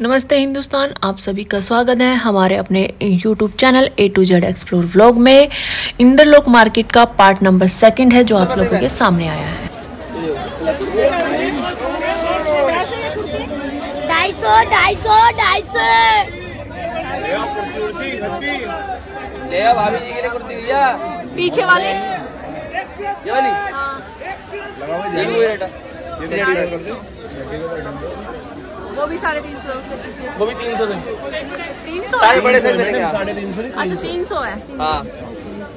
नमस्ते हिंदुस्तान आप सभी का स्वागत है हमारे अपने YouTube channel A to Z explore vlog में। इंद्रलोक मार्केट का पार्ट नंबर सेकंड है जो आप लोगों के सामने आया है। पीछे वाले। ये वो भी साढ़े तीन सौ वो भी तीन सौ तीन सौ सारे बड़े साइज़ साढ़े तीन सौ अच्छा तीन सौ। है हाँ।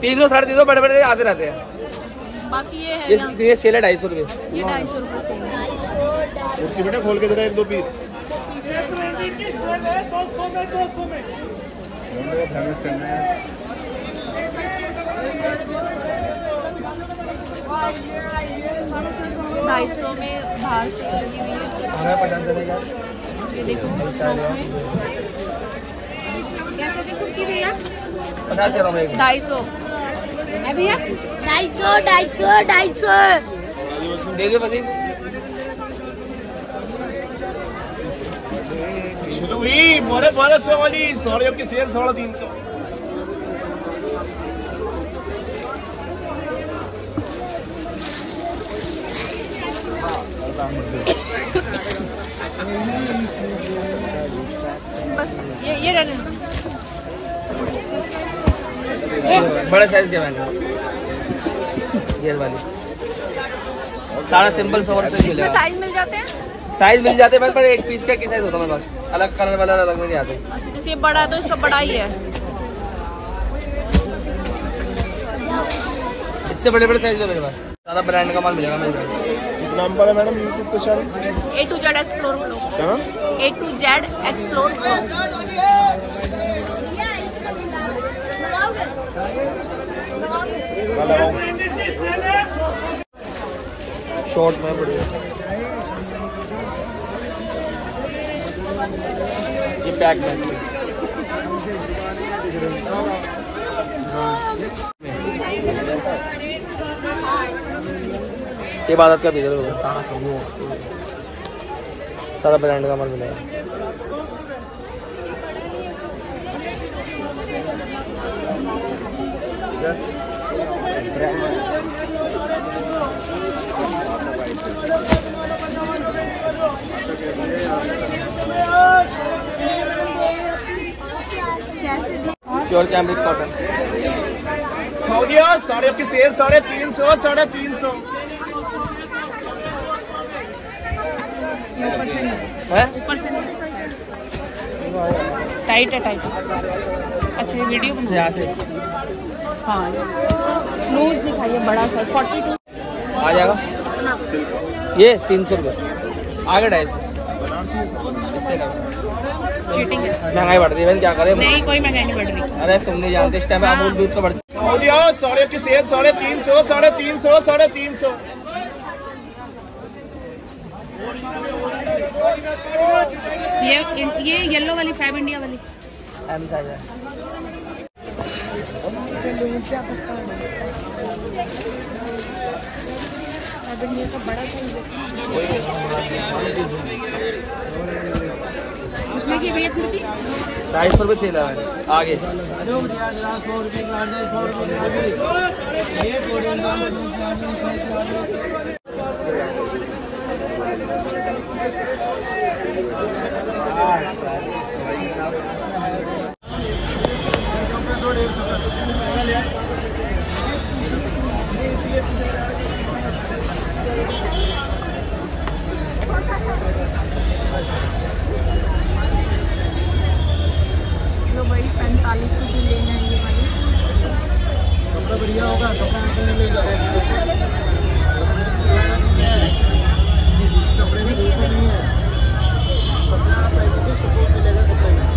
तीन सौ साढ़े तीन सौ बड़े बड़े आते रहते हैं। बाकी ये है ना। ये सेल है ढाई सौ रुपये। ये ढाई सौ रुपये से बेटा खोल के एक दो पीस। ढाई सौ में बाहर से लगी हुई है। ये देखो में कैसे थे कुर्ती भैया? पचास चलो मैं ढाई सौ। है भैया? ढाई सौ ढाई सौ ढाई सौ। दे दो पति। तो बारह सौ वाली साढ़े की सेल साढ़े तीन सौ। बस ये ये रहने दो। बड़े साइज़ के मैंने ये वाली। सारा सिंपल सौ रुपये साइज़ मिल जाते हैं? साइज़ मिल जाते हैं पर एक पीस का किस साइज़ होता है मेरे पास? अलग कलर वाला अलग में नहीं आते। अच्छा जैसे ये बड़ा है तो इसका बड़ा ही है। इससे बड़े बड़े साइज़ है मेरे पास। सारा ब्रांड का माल मिलेगा मेरे पास। नाम पर है मैडम यूट्यूब पे channel A to Z explore क्या नाम A to Z explore short में बढ़िया। ये पैक में ये बात का पीछे सारा ब्रांड का माल मिलेगा। प्योर कैमरिक कॉटन साढ़े तीन सौ साढ़े तीन सौ। सौ टाइट है टाइट अच्छा ये वीडियो बन। यहाँ से। हाँ लूज दिखाइए बड़ा सा फोर्टी टू आ जाएगा? ये तीन सौ रुपये आगे ढाई सौ इससे चीटिंग है। महँगाई बढ़ रही है क्या करें? नहीं कोई महँगाई नहीं बढ़ रही। अरे तुम नहीं जानते इस टाइम अमूल दूध तो बढ़ की साढ़े तीन सौ साढ़े तीन सौ साढ़े तीन सौ। ये ये येलो वाली फाइव इंडिया वाली। एम साइज़ है बड़ा ढाई सौ रुपये सेल है। आगे। पैंतालीस सौ की लेना है ये कपड़ा बढ़िया होगा कपड़ा ले कपड़े में धूप नहीं है। कपड़ा पैकेजिंग सपोर्ट मिलेगा कपड़े में।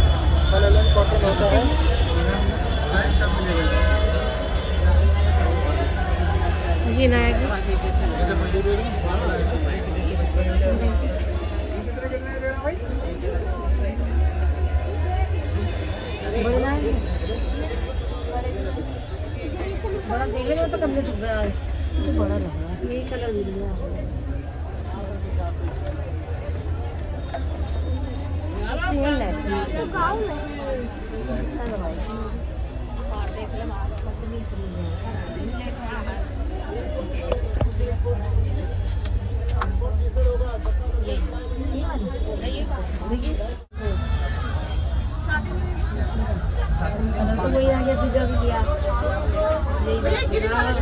कल कॉटन होता है। साइज़ सब मिलेगा। ये नया ये देखो ये देखो बड़ा देखे तो कम नहीं चुका बड़ा लग रहा है यही कलर मिल गया। वही आगे पूजा भी किया यही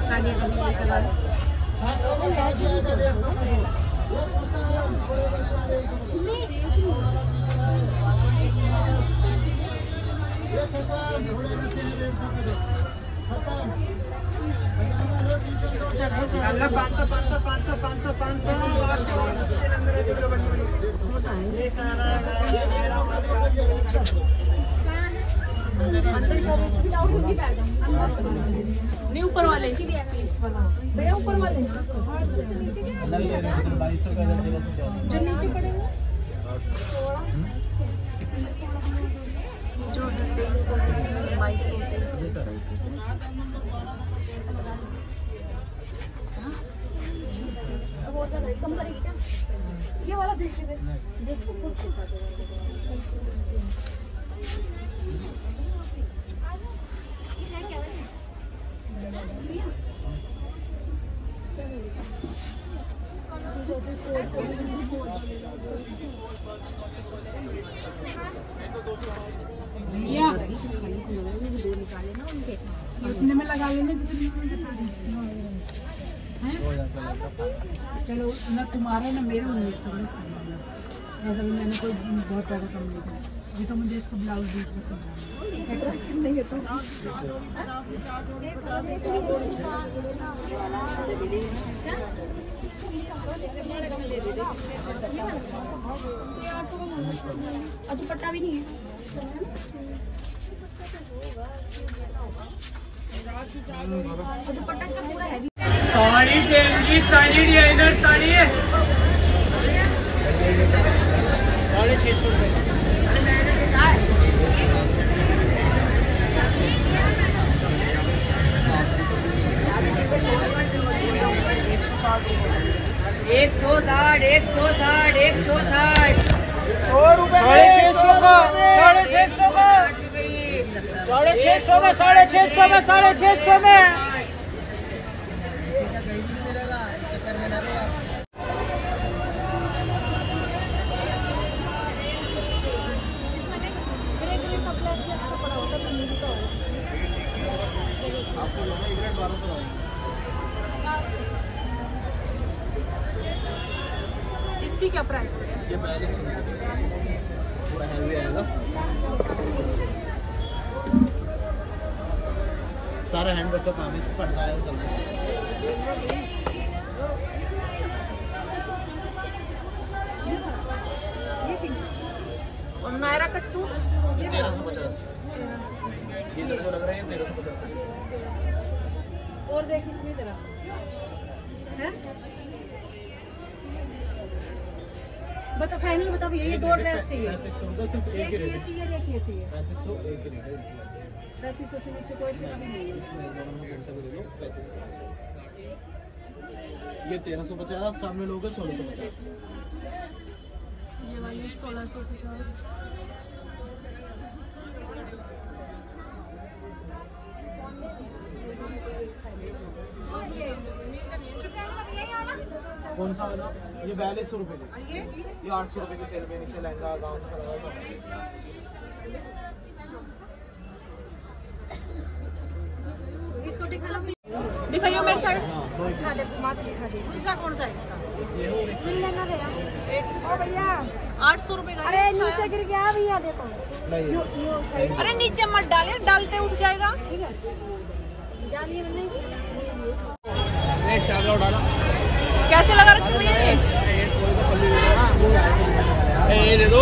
सानिया का भी यही कलर नहीं ऊपर वाले। भैया ऊपर वाले। जो नीचे पड़े हैं जो है तेईस सौ बाईस सौ तेईस ये वाला देख लीजिए। देखो में लगा लेंगे चलो, न तुम्हारे, न मेरे, उन्नीस सौ ऐसा भी मैंने कोई बहुत ज़्यादा कम नहीं किया। ये तो मुझे इसका ब्लाउज है दुपट्टा भी नहीं है। दुपट्टा का पूरा है साड़ी देंगी साड़ी डिज़ाइनर साड़ी है। साढ़े छः सौ रुपये एक सौ साठ, एक सौ साठ, एक सौ साठ। सौ साढ़े छह सौ साढ़े छः सौ साढ़े छः सौ में साढ़े छह सौ में साढ़े छह सौ में कहीं भी नहीं मिलेगा चक्कर में ना रहो आप इसकी क्या प्राइस है? ये बयालीस पूरा हैवी आएगा। सारा हैंडवर्क का काम है इसको पड़ता है और नायरा कट सूट? तेरह सौ पचास। ये तो लग रहे हैं तेरह सौ पचास। और देख इसमें जरा। बता फाइनल बता भैया ये दो ड्रेस चाहिए। पैंतीस सौ नीचे कोई है। सौ ये तेरह सौ पचास सामने लोग सोलह सौ पचास। ये वाली सोलह सौ पचास। कौन सा वाला? ये बयालीस सौ रुपये की। ये? आठ सौ रुपये की सेल में नीचे लहंगा गाउन सलवार सब दिखाइए मेरे साइड। हाँ दो कौन सा इसका? ये भैया? आठ सौ रुपए का। अरे नीचे गिर गया भैया देखो। अरे नीचे मत डाले डालते उठ जाएगा। रेट चार सौ डाला। कैसे लगा रखी हुई है ये? दे दो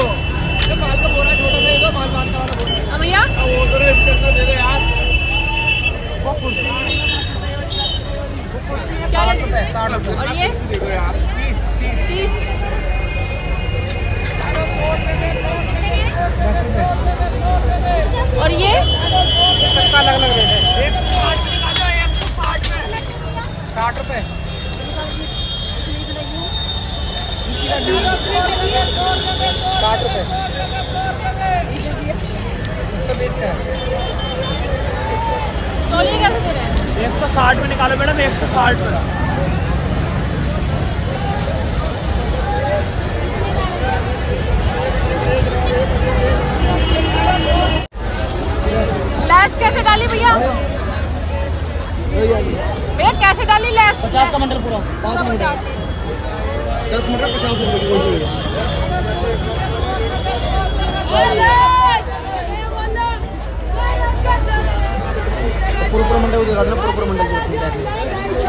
माल का बोरा छोटा दे दो माल पाँच सौ वाला बोरा हाँ भैया? वो तो इसके अंदर दे दो यार। वो कुर्सी। क्या रेट? साठ रुपए। और ये? देखो यार। तीस और ये? सबका अलग अलग रेट है। एक सौ आठ एक सौ साठ। में साठ रुपए। साठ हैं एक सौ साठ में निकालो मैडम एक सौ साठ में। लैस कैसे डाली भैया? भैया कैसे डाली लैस? पचास का मंडल पूरा। दस पचास रुपये की कोई पूरा मंडल दिखा मंडल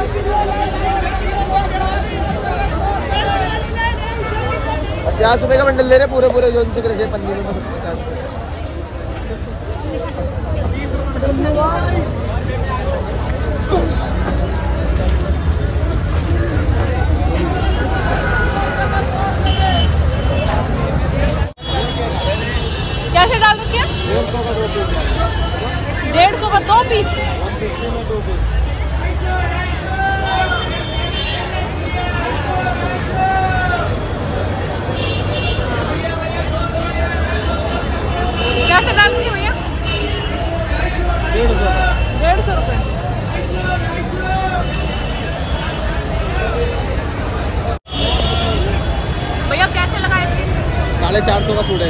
पचास रुपए का मंडल ले रहे, पूरे पूरे जो पन्नी में पचास रुपए कैसे डाल रखी है डेढ़ सौ का दो पीस कैसे डाल रखी है भैया डेढ़ सौ रुपये भैया कैसे लगाए थे साढ़े चार सौ का सूट है।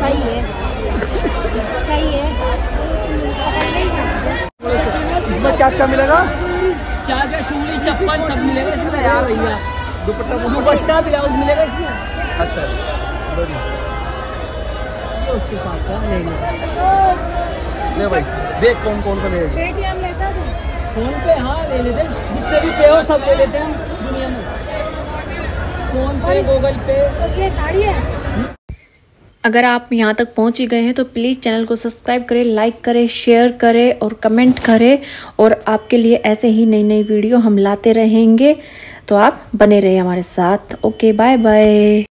सही है सही है इसमें क्या क्या मिलेगा? क्या क्या चूड़ी चप्पल सब मिलेगा इसमें। यार भैया? दुपट्टा दुपट्टा ब्लाउज मिलेगा इसमें। अच्छा उसके साथ का लेंगे ले। भाई देख कौन कौन सा पेटीएम लेता है फ़ोन पे हाँ ले लेते हैं। जितने भी पे हो सब ले लेते हैं हम दुनिया में। फ़ोन पे गूगल पे। ये साड़ी है? अगर आप यहाँ तक पहुँच ही गए हैं तो प्लीज़ चैनल को सब्सक्राइब करें लाइक करें शेयर करें और कमेंट करें। और आपके लिए ऐसे ही नई नई वीडियो हम लाते रहेंगे। तो आप बने रहिए हमारे साथ। Okay bye bye